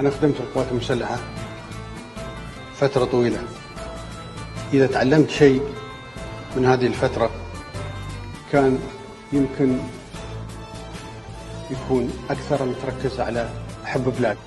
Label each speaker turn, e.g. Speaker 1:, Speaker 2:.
Speaker 1: أنا خدمت القوات المسلحة فترة طويلة. إذا تعلمت شيء من هذه الفترة كان يمكن يكون أكثر متركز على حب بلادي